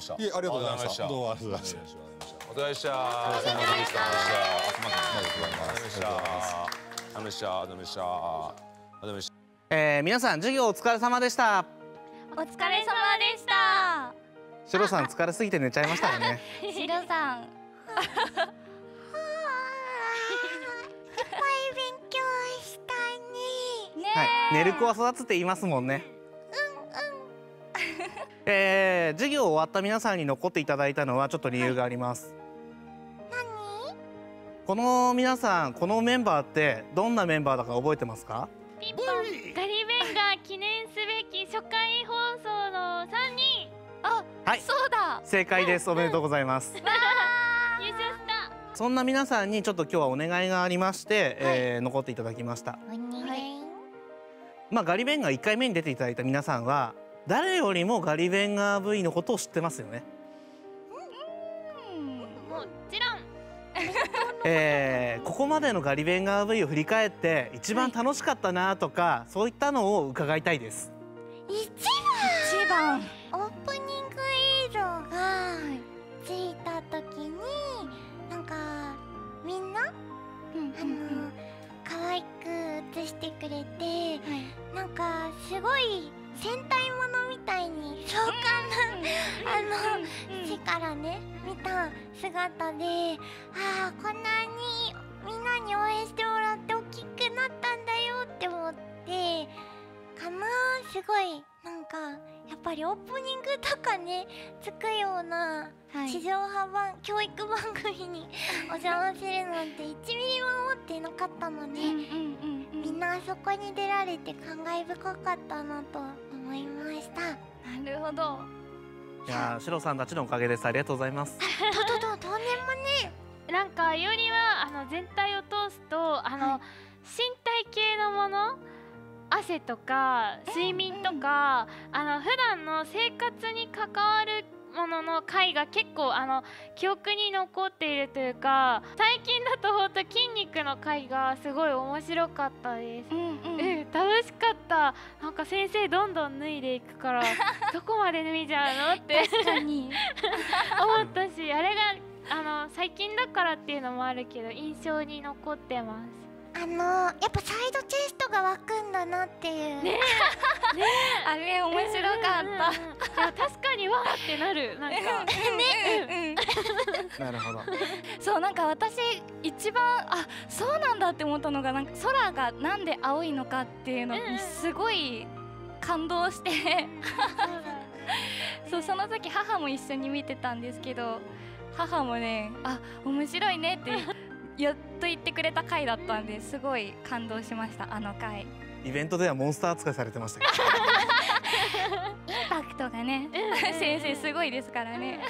いえありがとうございました。どうもありがとうございました。お疲れ様でした。お疲れ様でした。ありがとうございます。ありがとうございました。ありがとうございました。ありがとうございました。えー、皆さん授業お疲れ様でした。お疲れ様でした。シロさん疲れすぎて寝ちゃいましたよね。シロさん。いっぱい。勉強したはい。寝る子は育つって言いますもんねえー、授業終わった皆さんに残っていただいたのはちょっと理由があります、この皆さんこのメンバーってどんなメンバーだか覚えてますか？ピンポンガリベンが記念すべき初回放送の三人。あ、はい。そうだ。正解です。おめでとうございます。優勝した。そんな皆さんにちょっと今日はお願いがありまして、えー残っていただきました。お願い。まあガリベンガー1回目に出ていただいた皆さんは誰よりもガリベンガー V のことを知ってますよね。もちろん。えーここまでのガリベンガー V を振り返って一番楽しかったなとか、そういったのを伺いたいです。一一番。番オープニング映像がついた時になんかみんな？あの可愛く映してくれてなんかすごい戦隊ものみたいに壮観なあの背からね見た姿でああこんなにみんなに応援してもらって大きくなったんだよって思ってかなすごいなんかやっぱりオープニングとかねつくようなはい。地上波番教育番組にお邪魔するなんて1ミリも思ってなかったので、うんうんうんうんみんなあそこに出られて感慨深かったなと思いました。なるほど。いやーシロさんたちのおかげです。ありがとうございます。ととととんでもねなんかよりはあの全体を通すとあの、身体系のもの汗とか睡眠とか、あの普段の生活に関わるものの回が結構あの記憶に残っているというか最近だとほんと筋肉の回がすごい面白かったです。うんうん。うん、楽しかった。なんか先生どんどん脱いでいくから どこまで脱いじゃうのって。確かに。思ったしあれがあの最近だからっていうのもあるけど印象に残ってます。あのやっぱサイドチェストが湧くんだなっていう、ね あれ面白かった。うんうんうんいや確ってなるなんか。ねなるほど。そうなんか私一番あそうなんだって思ったのがなんか空がなんで青いのかっていうのにすごい感動して。そうその時母も一緒に見てたんですけど母もねあ面白いねってやっと言ってくれた回だったんですごい感動しましたあの回。イベントではモンスター扱いされてましたけどがね。先生すごいですからね